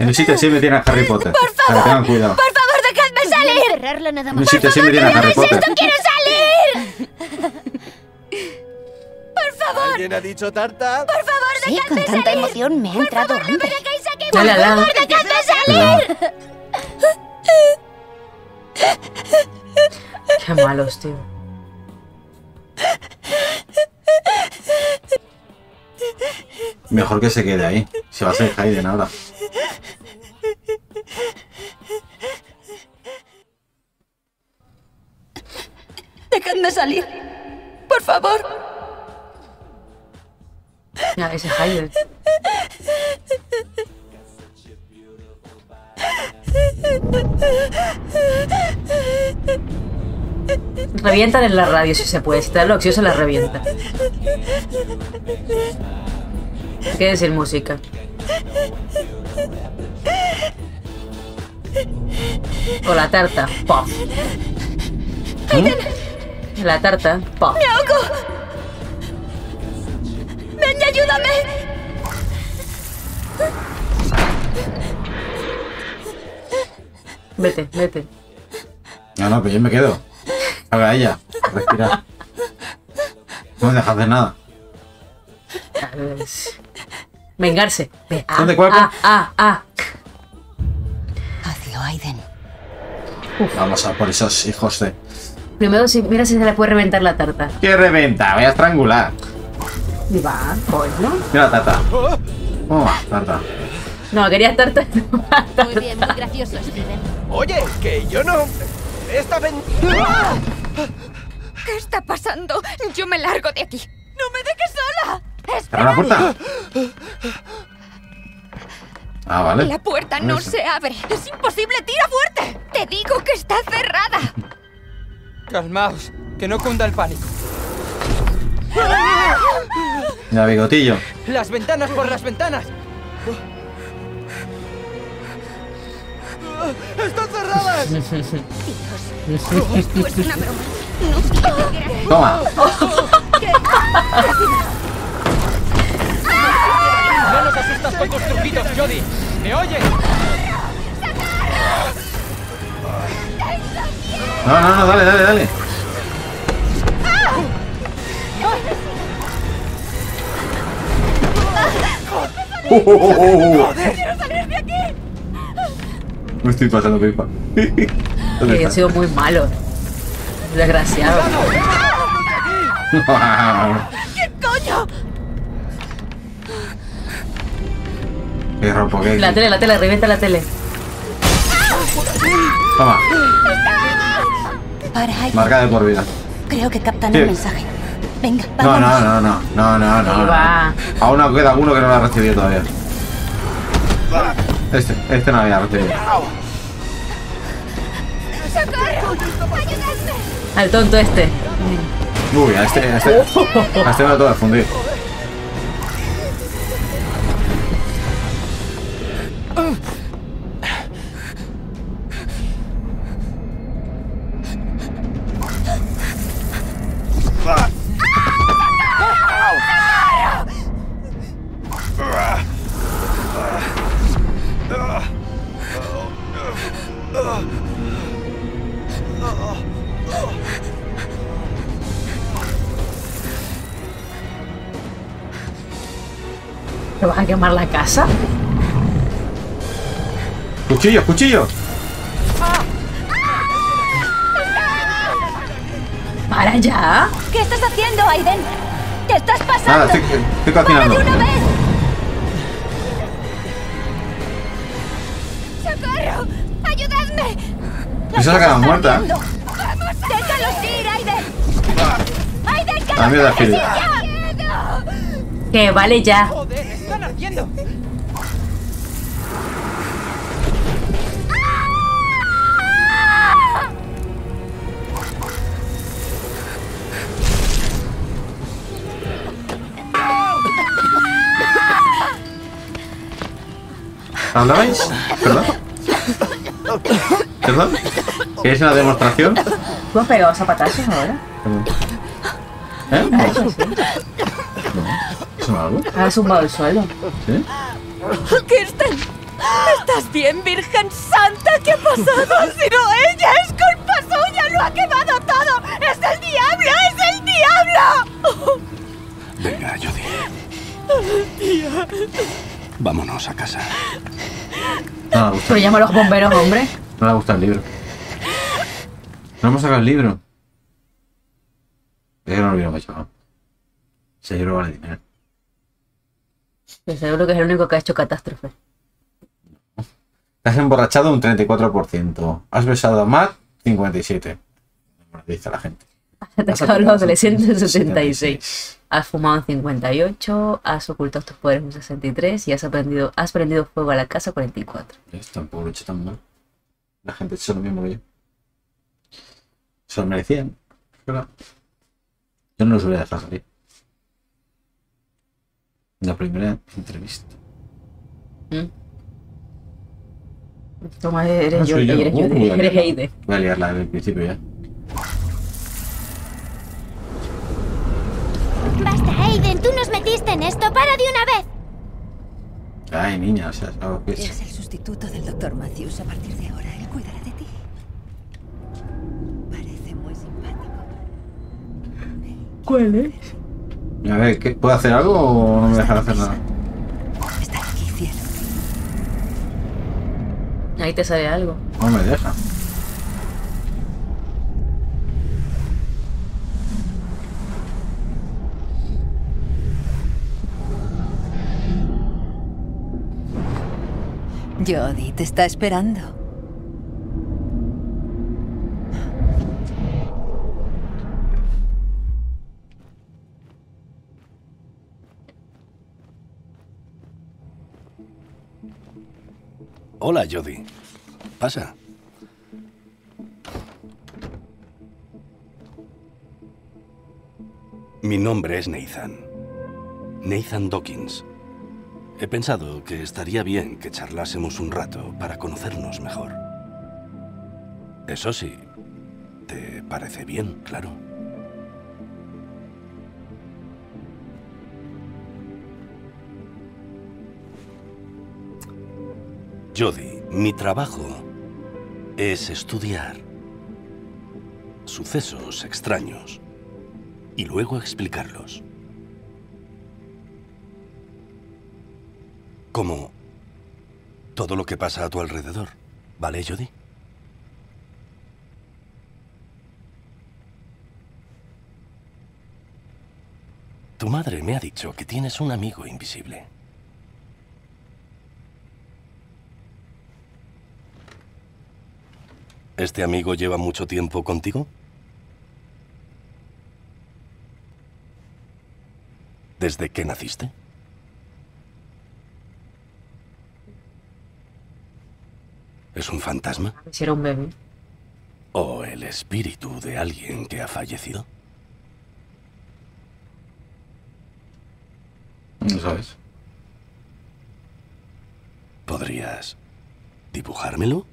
En un sitio siempre tiene a Harry Potter. Para que tengan cuidado. ¡Por favor, dejadme salir! Cerrarla nada En un sitio siempre tiene a Harry Potter. quiero salir! ¡Por favor! ¿Alguien ha dicho tarta? ¡Por favor, Sí, con dejadme tanta salir! emoción me ha entrado ¡No me hambre. dejéis aquí! ¡Por al lado. favor, dejadme salir! Qué malos, tío. Mejor que se quede ahí. Si va a ser Hayden ahora. Dejadme salir. Por favor. Mira, ese Hayden. Revientan en la radio si se puede. Si el oxígeno se la revienta. ¿Qué decir música? O la tarta. Pop. La tarta. Pop. ¡Me ahogo! ¡Ven y ayúdame! Vete, vete. No, no, pero yo me quedo. Haga ella. Respira. No me dejas hacer nada. Vengarse. Ve, ah, ¿Dónde, cuál? ah, ah, ah. Hazlo, Aiden. Vamos a por esos hijos de. Primero, si, mira si se le puede reventar la tarta. ¡Qué reventa! Voy a estrangular. Y va, coño. Mira la tarta. ¿Cómo va, tarta? No, quería tarta. Muy bien, muy gracioso, Steven. Oye, que yo no... Esta ven... ¿Qué está pasando? Yo me largo de aquí. ¡No me dejes sola! ¡Cierra la puerta! Ah, vale. La puerta no Eso. se abre. Es imposible, tira fuerte. Te digo que está cerrada. Calmaos, que no cunda el pánico. Mira, bigotillo. ¡Las ventanas por las ventanas! ¡Están cerradas! Esto es una broma. Toma. No nos asustas con tus truquitos, Jody. ¿Me oyes? No, no, no, dale, dale, dale. Uh, uh, uh, Me estoy pasando pipa. ¿Dónde Que he sido muy malo. Desgraciado. ¿Qué coño? Qué rompo que La tele, la tele, revienta la tele. Toma, marca de por vida. Creo que captan el mensaje. Venga, No, vamos. no, no, no, no, no, no. Ahí no. va. Aún no queda uno que no lo ha recibido todavía. Este, este no había recibido. Al tonto este. Uy, a este, a este. A este me lo tengo que fundir. ¡Cuchillo, cuchillo! ¡Para ya! ¿Qué estás haciendo, Aiden? ¿Qué estás pasando? Nada, estoy, estoy cocinando. ¡Para de una vez! ¡Socorro! ¡Ayudadme! Esa se queda muerta. ¿eh? ¡Vamos! ¡Déjalos ir, Aiden! ¡Aiden, que A mí me da filo. Que vale ya. ¿Hablabais? ¿Perdón? ¿Perdón? ¿Queréis una demostración? ¿Tú has pegado zapatazos ahora? ¿Eh? ¿Has hecho así? ¿Eso algo? Has zumbado el suelo. ¿Sí? ¡Kirsten! ¿Estás bien, Virgen Santa? ¿Qué ha pasado? Si no ella, es culpa suya, lo ha quemado todo. ¡Es el diablo! ¡Es el diablo! Venga. Tía. Vámonos a casa. No le gusta. Pero llama a los bomberos, hombre. No le gusta el libro. No hemos sacado el libro. Es que no lo hubiéramos llevado. Ese libro vale dinero. Yo seguro que es el único que ha hecho catástrofe. Te has emborrachado un 34%. Has besado a Matt 57%. Bueno, dice la gente. Has atacado a los adolescentes un 66. Has fumado un 58. Has ocultado tus poderes un 63. Y has aprendido, has prendido fuego a la casa 44. ¿Ves? Tampoco lo he hecho tan mal. La gente ha hecho lo mismo que yo. Se lo merecían. Pero yo no los hubiera dejado salir. La primera entrevista. Toma, eres Ah, yo, eres Uh, yo, voy a eres liarla. Eide. Voy a liarla desde el principio ya. Aiden, tú nos metiste en esto. ¡Para de una vez! Ay, niña, o sea, algo que Es es. el sustituto del doctor Matthews a partir de ahora. Él cuidará de ti. Parece muy simpático. ¿Cuál es? A ver, ¿qué, ¿puedo hacer algo o no me dejan hacer nada? Está aquí, cielo. Ahí te sale algo. No me deja. Jody te está esperando. Hola, Jody. Pasa. Mi nombre es Nathan. Nathan Dawkins. He pensado que estaría bien que charlásemos un rato para conocernos mejor. Eso sí, ¿te parece bien, claro. Jody, mi trabajo es estudiar sucesos extraños y luego explicarlos. Como todo lo que pasa a tu alrededor. ¿Vale, Jody? Tu madre me ha dicho que tienes un amigo invisible. ¿Este amigo lleva mucho tiempo contigo? ¿Desde que naciste? ¿Es un fantasma? Si era un bebé. ¿O el espíritu de alguien que ha fallecido? No sabes. ¿Podrías dibujármelo?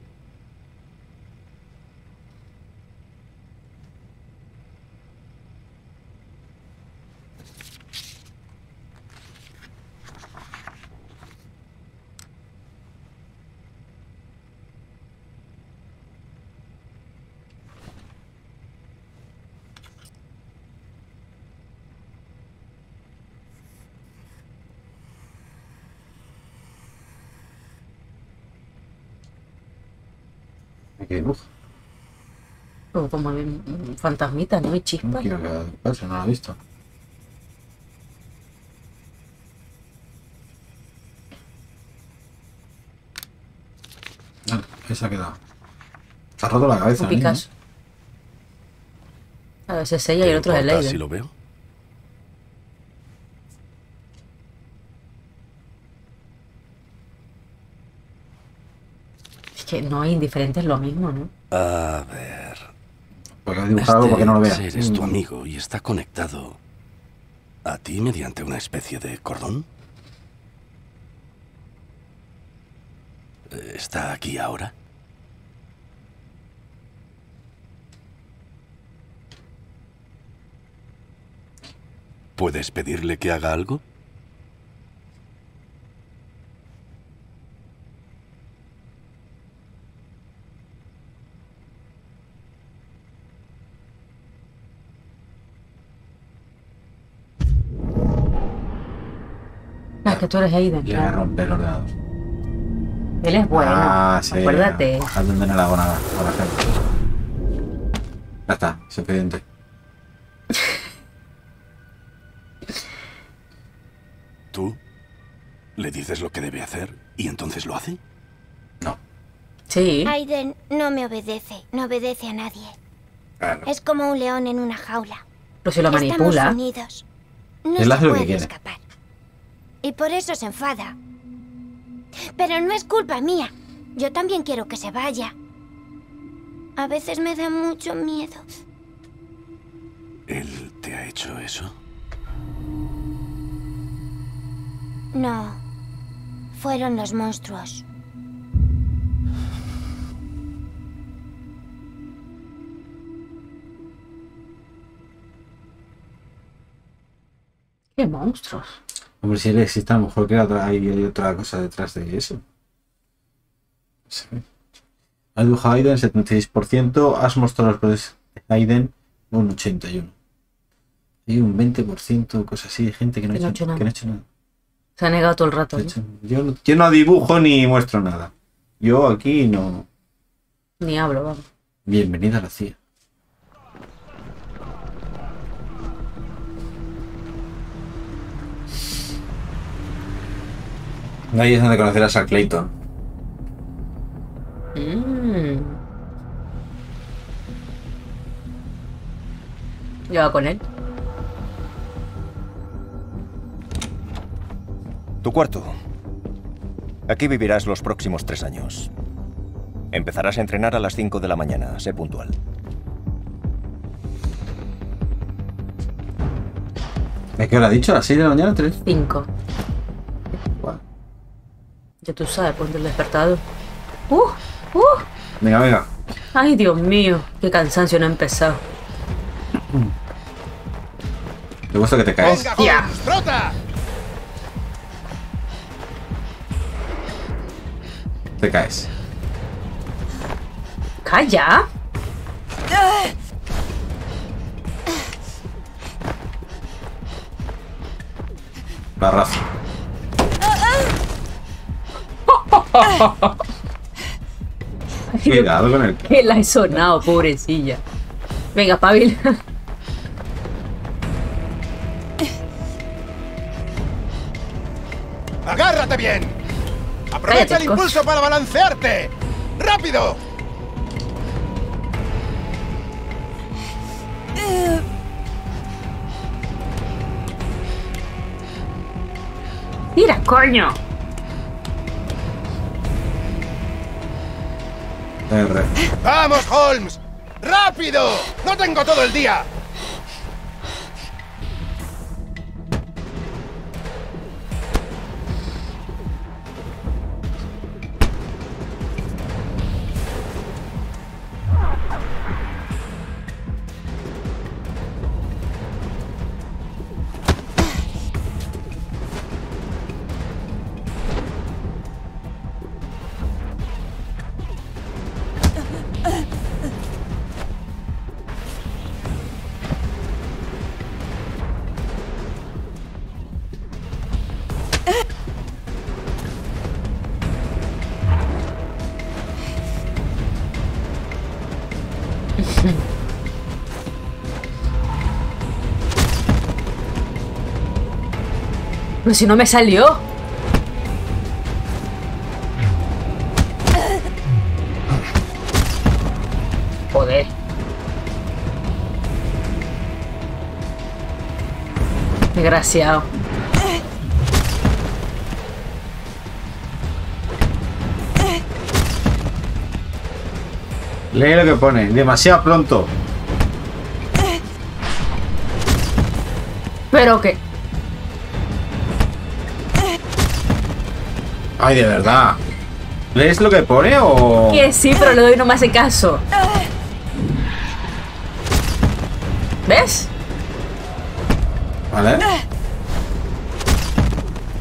¿Qué? O como un un fantasmita, ¿no? Y No chispas. quiero que pase, no lo he visto. Ah, esa ha quedado. Se ha roto la cabeza. Un. Picasso. A ver, ese es ella y el otro es el ¿Importa Leiden. si lo veo? Es que no hay indiferente, es lo mismo, ¿no? A ver. Porque ha dibujado algo para que no lo vea. ser es tu Mm. amigo y está conectado a ti mediante una especie de cordón. ¿Está aquí ahora? ¿Puedes pedirle que haga algo? Que tú eres Aiden, Le voy a claro. romper el ordenador. Él es bueno. Ah, sí. Acuérdate. Al donde no le hago nada a la gente. Ya está, suficiente. ¿Tú le dices lo que debe hacer y entonces lo hace? Sí. Aiden no me obedece, no obedece a nadie. Claro. Es como un león en una jaula. Pero si lo manipula. Estamos unidos. No Él se hace lo que puede quiere. escapar. Y por eso se enfada. Pero no es culpa mía. Yo también quiero que se vaya. A veces me da mucho miedo. ¿Él te ha hecho eso? No. Fueron los monstruos. ¡Qué monstruos! Hombre, si él existe, a lo mejor que hay, hay otra cosa detrás de eso. Sí. Ha dibujado Aiden 76%, has mostrado los poderes de Aiden un 81%. Hay un 20%, cosas así, de gente que no, ha hecho, hecho nada. que no ha hecho nada. Se ha negado todo el rato. Yo, no, yo no dibujo ni muestro nada. Yo aquí no. Ni hablo, vamos. Bienvenida a la CIA. Ahí es donde conocerás a Clayton. Mm. Yo va con él. Tu cuarto. Aquí vivirás los próximos tres años. Empezarás a entrenar a las 5 de la mañana. Sé puntual. ¿De qué hora ha dicho? ¿A las 6 de la mañana? ¿Tres? Cinco. Guau. Ya tú sabes, ponte el despertador. ¡Uh! ¡Uh! Venga, venga. Ay, Dios mío, qué cansancio no ha empezado. Te gusta que te caes. ¡Venga, Hostia. Holmes, trota! Te caes. ¡Calla! La raza. Cuidado con el... Que la he sonado, pobrecilla. Venga, Pabil. ¡Agárrate bien! Cállate, ¡Aprovecha el impulso para balancearte! ¡Rápido! Mira, coño. R. ¡Vamos, Holmes! ¡Rápido! ¡No tengo todo el día! Si no me salió. Joder. Desgraciado. Lee lo que pone. Demasiado pronto. Pero que. Ay, de verdad. ¿Lees lo que pone o...? Que sí, pero le doy no me hace caso. ¿Ves? ¿Vale?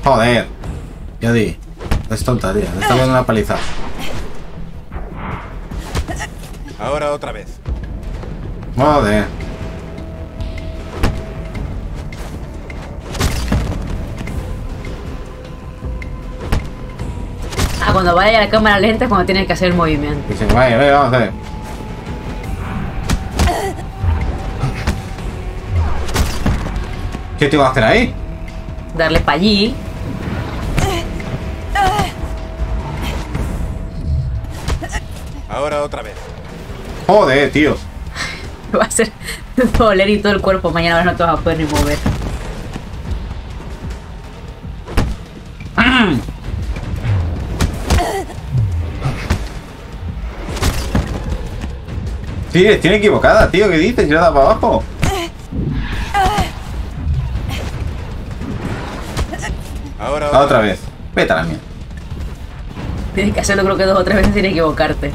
Joder. Ya di. Es tonta, tía. Le está dando una paliza. Ahora otra vez. Joder. Cuando vaya a la cámara lenta es cuando tiene que hacer el movimiento. Dicen, vaya, vaya, vamos a ver. ¿Qué tengo que hacer ahí? Darle para allí. Ahora otra vez. Joder, tío. Va a hacer doler y todo el cuerpo. Mañana no te vas a poder ni mover. Sí, tiene equivocada, tío. ¿Qué dices? Yo la para abajo. Ahora La otra vez. Vete a la mía. Tienes que hacerlo creo que dos o tres veces sin equivocarte.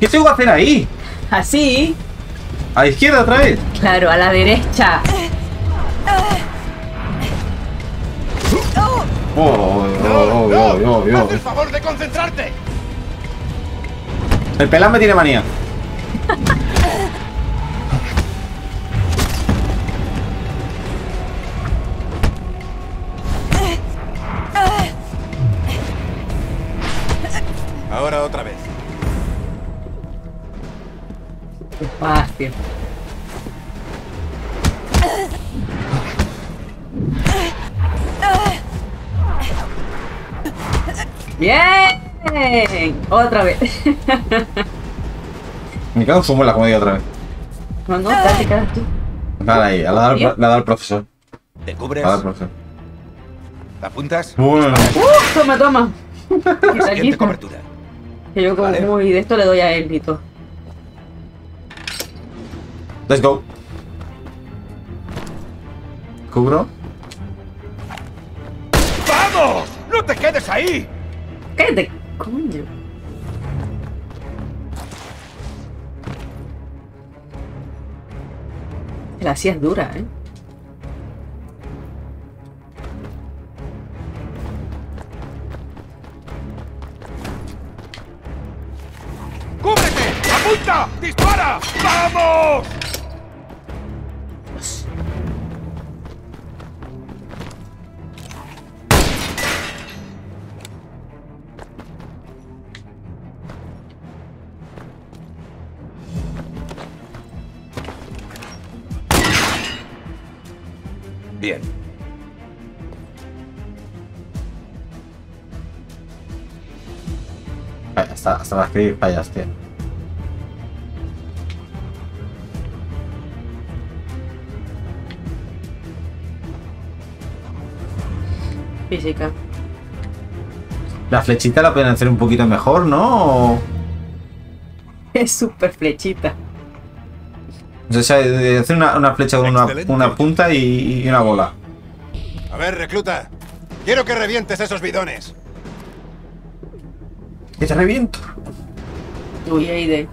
¿Qué tengo que hacer ahí? Así. ¿A la izquierda otra vez? Claro, a la derecha. Oh, oh, oh, oh, oh, oh, ¡Haz oh. el favor de concentrarte! El pelán me tiene manía. Otra vez. Me cago en como digo otra vez. No, no, date, quedas tú. Dale ahí, le ha dado el- le ha dado el profesor. ¿Te cubres? el profesor. ¿Te apuntas? Bueno. Uh, toma, toma. Siguiente cobertura. Que yo como Vale. muy de esto le doy a él y todo. Let's go. ¿Cubro? ¡Vamos! ¡No te quedes ahí! Cállate, coño. La silla es dura, ¿eh? ¡Cúbrete! ¡Apunta! ¡Dispara! ¡Vamos! Que fallaste. Física. La flechita la pueden hacer un poquito mejor, ¿no? O- Es súper flechita. O sea, de hacer una, una flecha con una, una punta y, y una bola. A ver, recluta. Quiero que revientes esos bidones. ¡Que te reviento! Uy, Aide.